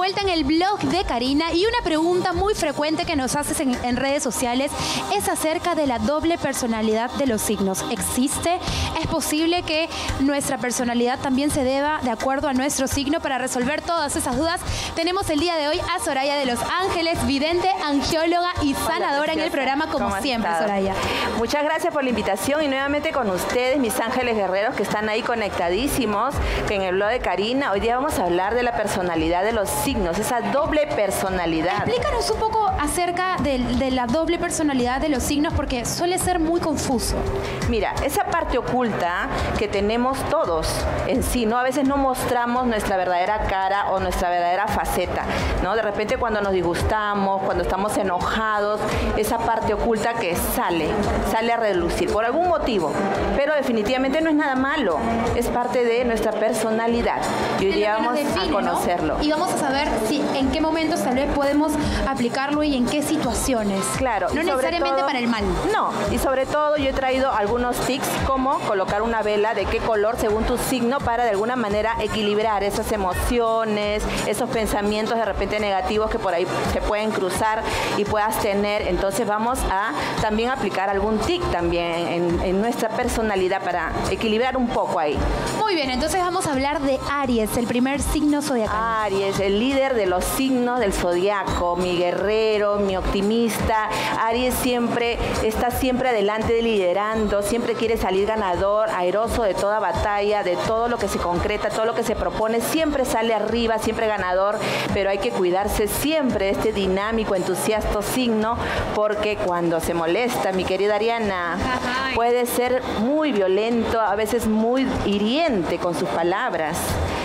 vuelta en el blog de Karina y una pregunta muy frecuente que nos haces en, en, redes sociales es acerca de la doble personalidad de los signos. ¿Existe? ¿Es posible que nuestra personalidad también se deba de acuerdo a nuestro signo? Para resolver todas esas dudas, tenemos el día de hoy a Soraya de los Ángeles, vidente, angióloga y sanadora en el programa como siempre, Soraya. Muchas gracias por la invitación y nuevamente con ustedes, mis ángeles guerreros que están ahí conectadísimos, que en el blog de Karina, hoy día vamos a hablar de la personalidad de los signos, esa doble personalidad. Explícanos un poco acerca de, de la doble personalidad de los signos porque suele ser muy confuso. Mira, esa parte oculta que tenemos todos en sí, ¿no? A veces no mostramos nuestra verdadera cara o nuestra verdadera faceta, ¿no? De repente cuando nos disgustamos, cuando estamos enojados, esa parte oculta que sale, sale a relucir por algún motivo, pero definitivamente no es nada malo, es parte de nuestra personalidad y hoy día vamos a conocerlo. Y vamos a saber si en qué momentos tal vez podemos aplicarlo y en qué situaciones. Claro. No necesariamente para el mal. No, y sobre todo yo he traído algunos tics como colocar una vela de qué color según tu signo para de alguna manera equilibrar esas emociones, esos pensamientos de repente negativos que por ahí se pueden cruzar y puedas tener. Entonces vamos a también aplicar algún tic también en, en nuestra personalidad para equilibrar un poco ahí. Muy bien, entonces vamos a hablar de Aries, el primer signo zodiacal. Aries, el líder de los signos del zodiaco, mi guerrero, mi optimista. Aries siempre está siempre adelante liderando, siempre quiere salir ganador, airoso de toda batalla, de todo lo que se concreta, todo lo que se propone, siempre sale arriba, siempre ganador, pero hay que cuidarse siempre de este dinámico, entusiasta signo, porque cuando se molesta, mi querida Ariana, puede ser muy violento, a veces muy hiriente con sus palabras.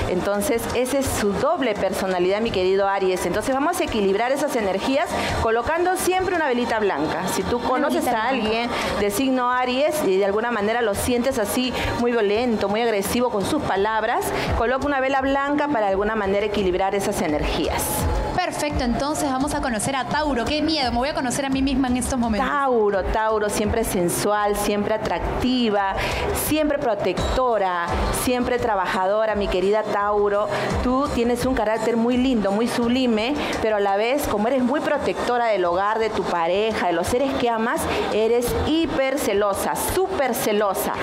Entonces, esa es su doble personalidad, mi querido Aries. Entonces, vamos a equilibrar esas energías colocando siempre una velita blanca. Si tú conoces a alguien de signo Aries y de alguna manera lo sientes así muy violento, muy agresivo con sus palabras, coloca una vela blanca para de alguna manera equilibrar esas energías. Perfecto, entonces vamos a conocer a Tauro. Qué miedo, me voy a conocer a mí misma en estos momentos. Tauro, Tauro, siempre sensual, siempre atractiva, siempre protectora, siempre trabajadora, mi querida Tauro. Tú tienes un carácter muy lindo, muy sublime, pero a la vez, como eres muy protectora del hogar, de tu pareja, de los seres que amas, eres hiper celosa, súper celosa.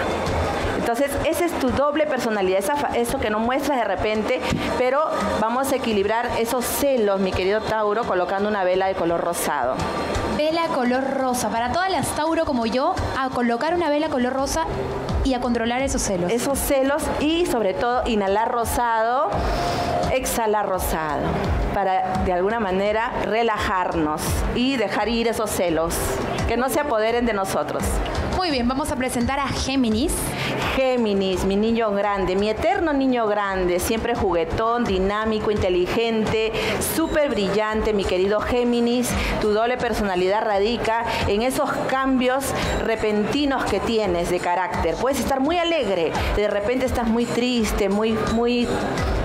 Entonces, esa es tu doble personalidad, esa, eso que no muestras de repente, pero vamos a equilibrar esos celos, mi querido Tauro, colocando una vela de color rosado. Vela color rosa. Para todas las Tauro como yo, a colocar una vela color rosa y a controlar esos celos. Esos celos y sobre todo inhalar rosado, exhalar rosado, para de alguna manera relajarnos y dejar ir esos celos, que no se apoderen de nosotros. Muy bien, vamos a presentar a Géminis. Géminis, mi niño grande, mi eterno niño grande, siempre juguetón, dinámico, inteligente, súper brillante, mi querido Géminis. Tu doble personalidad radica en esos cambios repentinos que tienes de carácter. Puedes estar muy alegre, de repente estás muy triste, muy, muy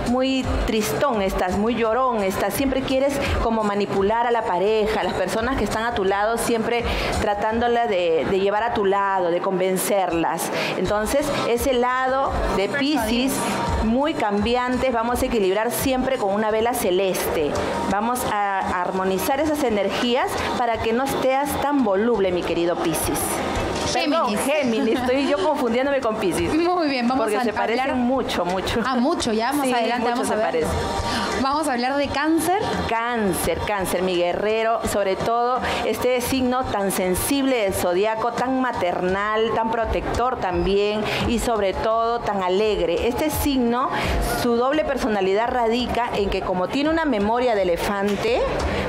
muy tristón estás, muy llorón estás, siempre quieres como manipular a la pareja, a las personas que están a tu lado, siempre tratándola de, de llevar a tu lado, de convencerlas. Entonces, ese lado de Pisces, muy cambiantes, vamos a equilibrar siempre con una vela celeste. Vamos a armonizar esas energías para que no estés tan voluble, mi querido Pisces. Géminis. Géminis, estoy yo confundiéndome con Pisces. Muy bien, vamos Porque a se parecen mucho, mucho. Ah, mucho, ya más Sí, adelante mucho vamos a se ver. Vamos a hablar de cáncer. Cáncer, cáncer, mi guerrero, sobre todo este signo tan sensible del zodiaco, tan maternal, tan protector también y sobre todo tan alegre. Este signo, su doble personalidad radica en que como tiene una memoria de elefante,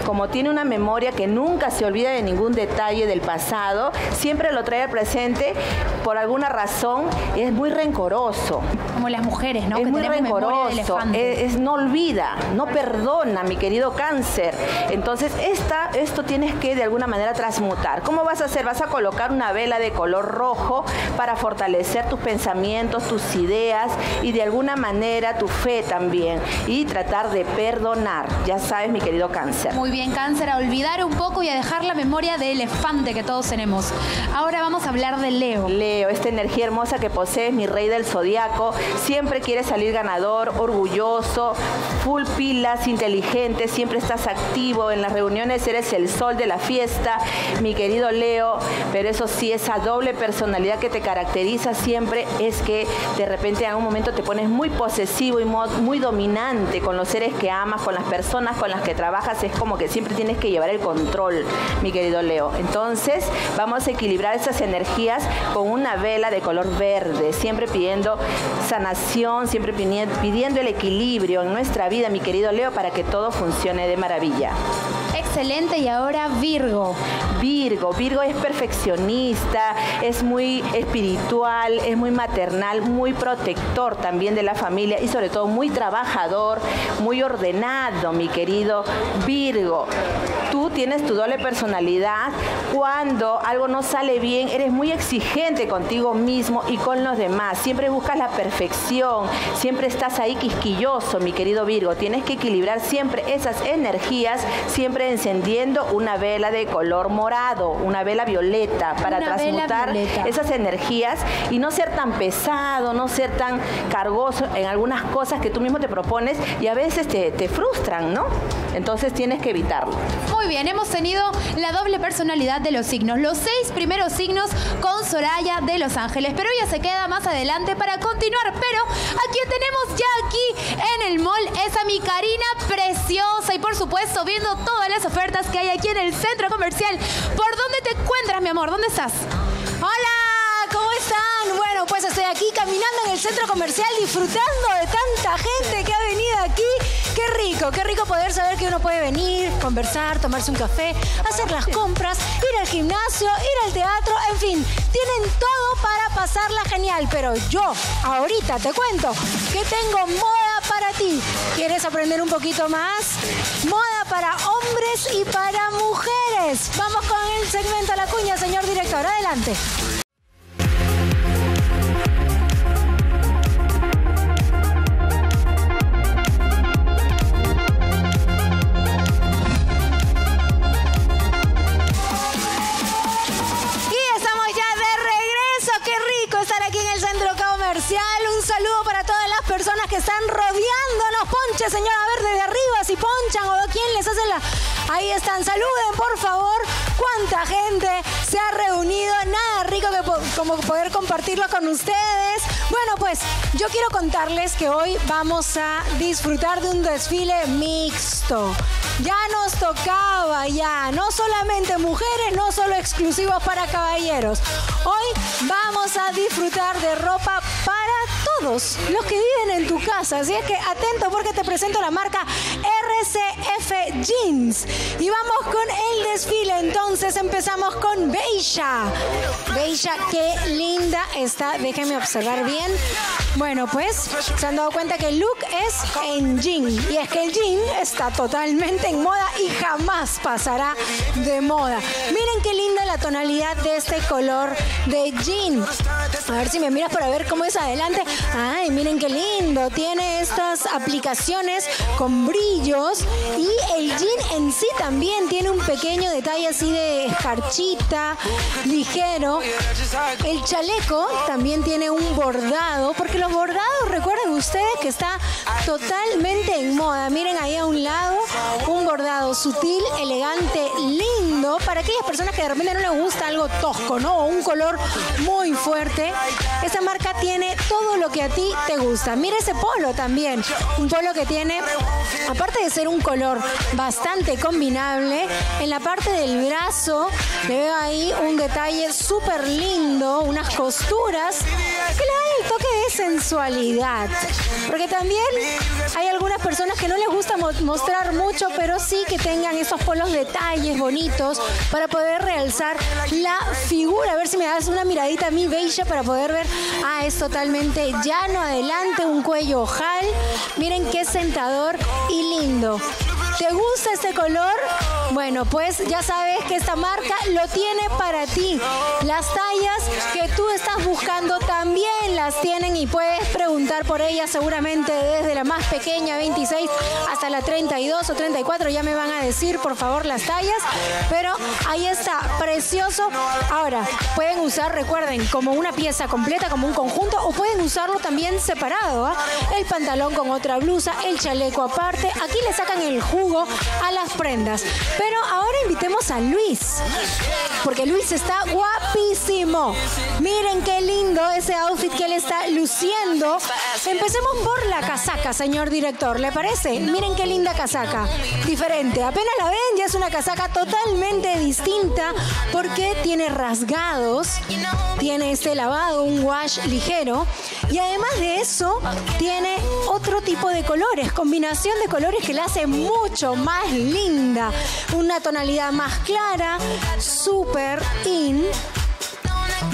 como tiene una memoria que nunca se olvida de ningún detalle del pasado, siempre lo trae al presente, por alguna razón es muy rencoroso. Como las mujeres, ¿no? es que muy tenemos memoria de rencoroso, elefante. es, es no olvida, no perdona, mi querido cáncer. Entonces, esta, esto tienes que de alguna manera transmutar. ¿Cómo vas a hacer? Vas a colocar una vela de color rojo para fortalecer tus pensamientos, tus ideas y de alguna manera tu fe también. Y tratar de perdonar. Ya sabes, mi querido cáncer. Muy bien, cáncer, a olvidar un poco y a dejar la memoria de elefante que todos tenemos. Ahora vamos a hablar de Leo. Leo, esta energía hermosa que posees, mi rey del zodiaco, siempre quiere salir ganador, orgulloso, full pilas, inteligente, siempre estás activo, en las reuniones eres el sol de la fiesta, mi querido Leo, pero eso sí, esa doble personalidad que te caracteriza siempre es que de repente en un momento te pones muy posesivo y muy dominante con los seres que amas, con las personas con las que trabajas, es como que siempre tienes que llevar el control, mi querido Leo. Entonces, vamos a equilibrar esas energías con una vela de color verde, siempre pidiendo sanación, siempre pidiendo el equilibrio en nuestra vida, mi querido Leo, para que todo funcione de maravilla. Excelente, y ahora Virgo. Virgo, Virgo es perfeccionista, es muy espiritual, es muy maternal, muy protector también de la familia y sobre todo muy trabajador, muy ordenado, mi querido Virgo. Tú tienes tu doble personalidad. Cuando algo no sale bien, eres muy exigente contigo mismo y con los demás. Siempre buscas la perfección, siempre estás ahí quisquilloso, mi querido Virgo. Tienes que equilibrar siempre esas energías, siempre encendiendo una vela de color morado, una vela violeta para transmutar esas energías y no ser tan pesado, no ser tan cargoso en algunas cosas que tú mismo te propones y a veces te, te frustran, ¿no? Entonces tienes que evitarlo. Muy bien, hemos tenido la doble personalidad de los signos, los seis primeros signos con Soraya de Los Ángeles, pero ella se queda más adelante para continuar, pero aquí tenemos ya aquí en el mall es a mi Karina preciosa y por supuesto viendo todas las ofertas que hay aquí en el centro comercial. ¿Por dónde te encuentras, mi amor? ¿Dónde estás? Hola, ¿cómo están? Bueno, pues estoy aquí caminando en el centro comercial disfrutando de tanta gente que ha venido aquí Qué rico, qué rico poder saber que uno puede venir, conversar, tomarse un café, hacer las compras, ir al gimnasio, ir al teatro, en fin, tienen todo para pasarla genial. Pero yo, ahorita te cuento que tengo moda para ti. ¿Quieres aprender un poquito más? Moda para hombres y para mujeres. Vamos con el segmento a la cuña, señor director. Adelante. Están rodeándonos. Ponche, señora, a ver desde arriba si ponchan o quién les hace la... Ahí están, saluden por favor. ¿Cuánta gente se ha reunido? Nada rico que como poder compartirlo con ustedes. Bueno, pues yo quiero contarles que hoy vamos a disfrutar de un desfile mixto. Ya nos tocaba, ya, no solamente mujeres, no solo exclusivos para caballeros. Hoy vamos a disfrutar de ropa para todos los que viven en tu casa. Así es que atento porque te presento la marca RCF Jeans. Y vamos con el desfile. Entonces empezamos con Beisha. Beisha, qué linda está. Déjenme observar bien. Bueno, pues se han dado cuenta que el look es en jean. Y es que el jean está totalmente en moda y jamás pasará de moda. Miren qué linda la tonalidad de este color de jean. A ver si me miras para ver cómo es adelante. Ay, miren qué lindo. Tiene estas aplicaciones con y el jean en sí también tiene un pequeño detalle así de escarchita, ligero. El chaleco también tiene un bordado, porque los bordados, recuerden ustedes que está totalmente en moda. Miren ahí a un lado un bordado sutil, elegante, lindo, para aquellas personas que de repente no les gusta algo tosco, ¿no? Un color muy fuerte. Esta marca tiene todo lo que a ti te gusta. Mira ese polo también. Un polo que tiene, aparte de ser un color bastante combinable, en la parte del brazo le veo ahí un detalle súper lindo, unas costuras que le dan el toque de sensualidad. Porque también hay algunas personas que no les gusta mostrar mucho, pero sí que tengan esos polos detalles bonitos para poder realzar la figura. A ver si me das una miradita a mi bella para poder ver. Ah, es totalmente llano adelante, un cuello ojal. Miren qué sentador y lindo. ¿Te gusta este color? Bueno, pues ya sabes que esta marca lo tiene para ti. Las tallas que tú estás buscando las tienen y puedes preguntar por ellas seguramente desde la más pequeña, 26, hasta la 32 o 34. Ya me van a decir, por favor, las tallas. Pero ahí está, precioso. Ahora, pueden usar, recuerden, como una pieza completa, como un conjunto, o pueden usarlo también separado. ¿ah? El pantalón con otra blusa, el chaleco aparte. Aquí le sacan el jugo a las prendas. Pero ahora invitemos a Luis, porque Luis está guapísimo. Miren qué lindo ese outfit que él está luciendo. Empecemos por la casaca, señor director, ¿le parece? Miren qué linda casaca. Diferente. Apenas la ven, ya es una casaca totalmente distinta porque tiene rasgados, tiene este lavado, un wash ligero y además de eso tiene otro tipo de colores, combinación de colores que la hace mucho más linda. Una tonalidad más clara, súper in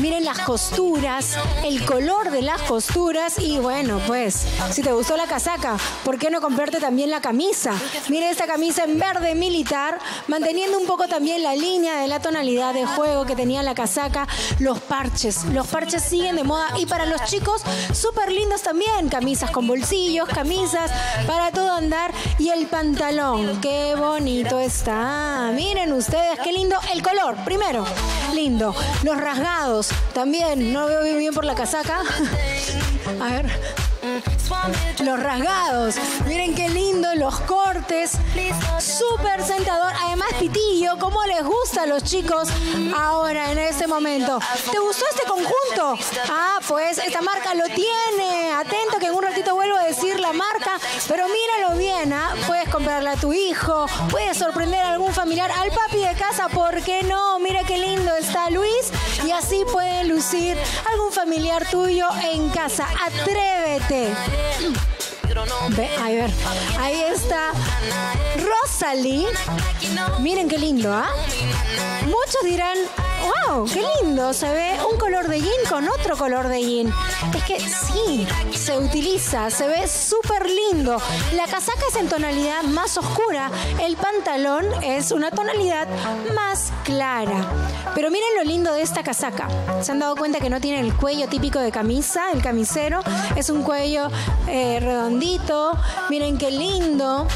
Miren las costuras, el color de las costuras y bueno, pues si te gustó la casaca, ¿por qué no comprarte también la camisa? Miren esta camisa en verde militar, manteniendo un poco también la línea de la tonalidad de juego que tenía la casaca, los parches, los parches siguen de moda y para los chicos súper lindos también, camisas con bolsillos, camisas para todo andar y el pantalón, qué bonito está. Miren ustedes, qué lindo el color, primero, lindo, los rasgados también, no veo bien, por la casaca. A ver. Los rasgados. Miren qué lindo los cortes. Súper sentador. Además, pitillo. ¿Cómo les gusta a los chicos ahora en este momento? ¿Te gustó este conjunto? Ah, pues esta marca lo tiene. Atento que en un ratito vuelvo a decir la marca. Pero míralo bien. ¿ah? Puedes comprarla a tu hijo. Puedes sorprender a algún familiar. Al papi de casa. ¿Por qué no? Mira qué lindo está Luis. Y así puede lucir algún familiar tuyo en casa. Atrévete. Ve, a ver, ahí está Rosalie. Miren qué lindo, ¿ah? Muchos dirán, wow, qué lindo, se ve un color de jean con otro color de jean. Es que sí, se utiliza, se ve súper lindo. La casaca es en tonalidad más oscura, el pantalón es una tonalidad más clara. Pero miren lo lindo de esta casaca. ¿Se han dado cuenta que no tiene el cuello típico de camisa, el camisero? Es un cuello eh, redondito. Miren qué lindo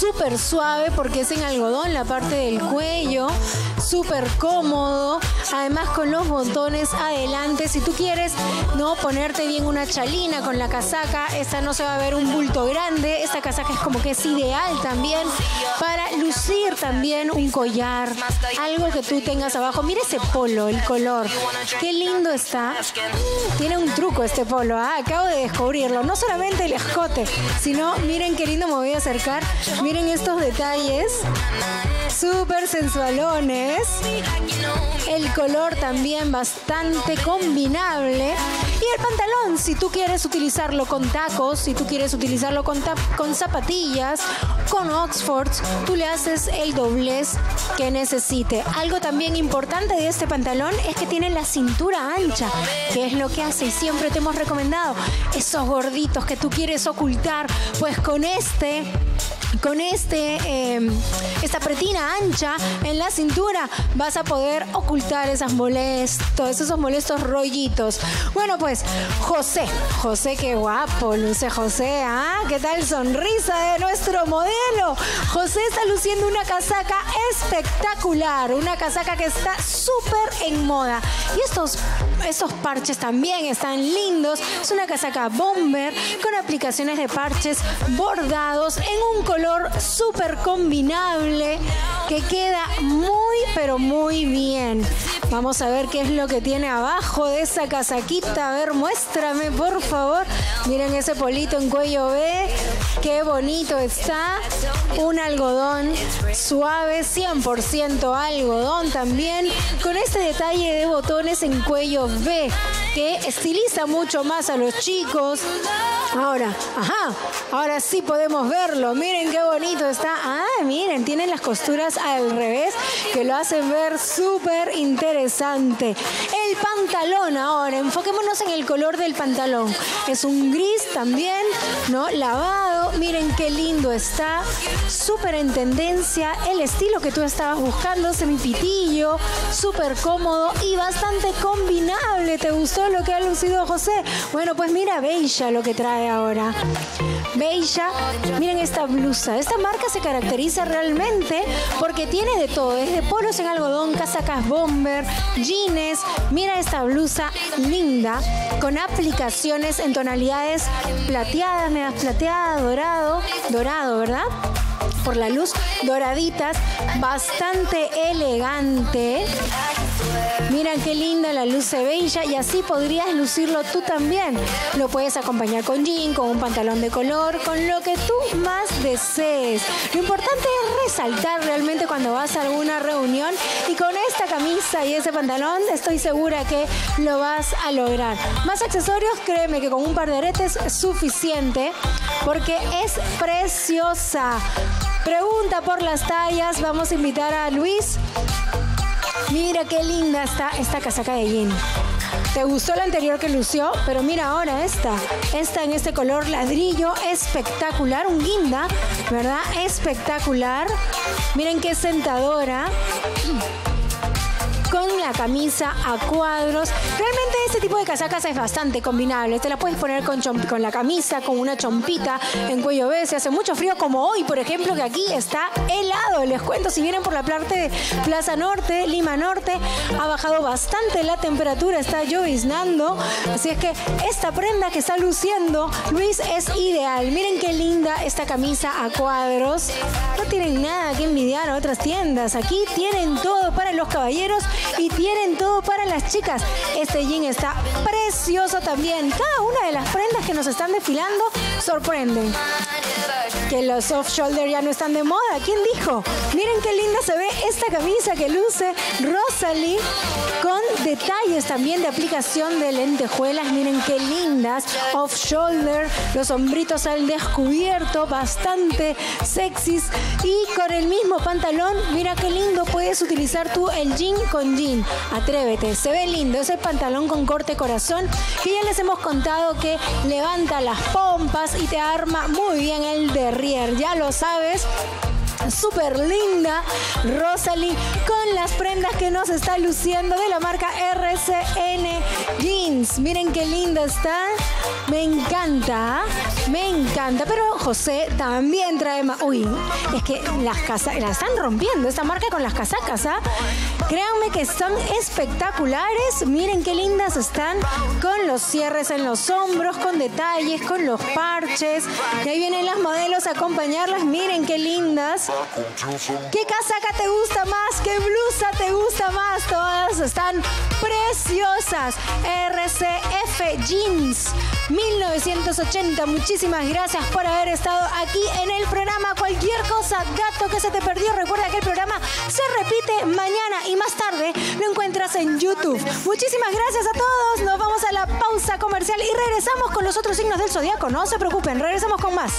súper suave porque es en algodón la parte del cuello, súper cómodo, además con los botones adelante. Si tú quieres no ponerte bien una chalina con la casaca, esta no se va a ver un bulto grande, esta casaca es como que es ideal también para lucir también un collar, algo que tú tengas abajo. Mira ese polo, el color, qué lindo está. Tiene un truco este polo, ¿ah? acabo de descubrirlo. No solamente el escote, sino miren qué lindo me voy a acercar. Miren detalles. Súper sensualones. El color también bastante combinable. Y el pantalón, si tú quieres utilizarlo con tacos, si tú quieres utilizarlo con, con zapatillas, con Oxfords, tú le haces el doblez que necesite. Algo también importante de este pantalón es que tiene la cintura ancha, que es lo que hace y siempre te hemos recomendado. Esos gorditos que tú quieres ocultar, pues con este con este, em, esta pretina ancha en la cintura vas a poder ocultar esas molestos, esos molestos rollitos. Bueno, pues José, José, qué guapo, luce José, ¿ah? ¿Qué tal sonrisa de nuestro modelo? José está luciendo una casaca espectacular, una casaca que está súper en moda. Y estos, estos parches también están lindos. Es una casaca bomber con aplicaciones de parches bordados en un color color súper combinable que queda muy pero muy bien. Vamos a ver qué es lo que tiene abajo de esa casaquita. A ver, muéstrame por favor. Miren ese polito en cuello B. Qué bonito está. Un algodón suave, 100% algodón también. Con este detalle de botones en cuello B que estiliza mucho más a los chicos. Ahora, ajá, ahora sí podemos verlo. Miren qué bonito está. Ah, miren, tienen las costuras al revés que lo hacen ver súper interesante. El pantalón ahora, enfoquémonos en el color del pantalón. Es un gris también, ¿no? Lavado. Miren qué lindo está. Súper en tendencia. El estilo que tú estabas buscando, semipitillo, súper cómodo y bastante combinable. ¿Te gustó lo que ha lucido José? Bueno, pues mira Beilla lo que trae ahora. Beilla, miren esta blusa. Esta marca se caracteriza realmente porque tiene de todo. Es de polos en algodón, casacas bomber, jeans. Mira esta blusa linda con aplicaciones en tonalidades plateadas, medias plateadas, dorado, dorado, ¿verdad? Por la luz, doraditas, bastante elegante. Mira qué linda la luz se bella y así podrías lucirlo tú también. Lo puedes acompañar con jean, con un pantalón de color, con lo que tú más desees. Lo importante es resaltar realmente cuando vas a alguna reunión y con esta camisa y ese pantalón estoy segura que lo vas a lograr. Más accesorios, créeme que con un par de aretes es suficiente porque es preciosa. Pregunta por las tallas, vamos a invitar a Luis Mira qué linda está esta casaca de jean. ¿Te gustó la anterior que lució? Pero mira ahora esta. Esta en este color ladrillo espectacular. Un guinda, ¿verdad? Espectacular. Miren qué sentadora la camisa a cuadros. Realmente este tipo de casacas es bastante combinable. Te la puedes poner con, con la camisa, con una chompita en cuello B. Si hace mucho frío como hoy, por ejemplo, que aquí está helado. Les cuento, si vienen por la parte de Plaza Norte, Lima Norte, ha bajado bastante la temperatura, está lloviznando. Así es que esta prenda que está luciendo, Luis, es ideal. Miren qué linda esta camisa a cuadros. No tienen nada que envidiar a otras tiendas. Aquí tienen todo para los caballeros y tienen todo para las chicas. Este jean está precioso también. Cada una de las prendas que nos están desfilando sorprenden. Que los soft shoulder ya no están de moda. ¿Quién dijo? Miren qué linda se ve esta camisa que luce Rosalie con detalles también de aplicación de lentejuelas. Miren qué lindas. Off shoulder, los hombritos al descubierto, bastante sexys. Y con el mismo pantalón, mira qué lindo puedes utilizar tú el jean con jean. Atrévete, se ve lindo ese pantalón con corte corazón que ya les hemos contado que levanta las pompas y te arma muy bien el derrier. Ya lo sabes súper linda Rosalie con las prendas que nos está luciendo de la marca RCN Jeans. Miren qué linda está. Me encanta, me encanta. Pero José también trae más. Uy, es que las casas la están rompiendo esta marca con las casacas, ¿ah? Créanme que son espectaculares. Miren qué lindas están con los cierres en los hombros, con detalles, con los parches. Y ahí vienen las modelos a acompañarlas. Miren qué lindas. ¿Qué casaca te gusta más? ¿Qué blusa te gusta más? Todas están preciosas. RCF Jeans 1980. Muchísimas gracias por haber estado aquí en el programa. Cualquier cosa, gato que se te perdió, recuerda que el programa se repite mañana y más tarde lo encuentras en YouTube. Muchísimas gracias a todos. Nos vamos a la pausa comercial y regresamos con los otros signos del zodiaco. No se preocupen, regresamos con más.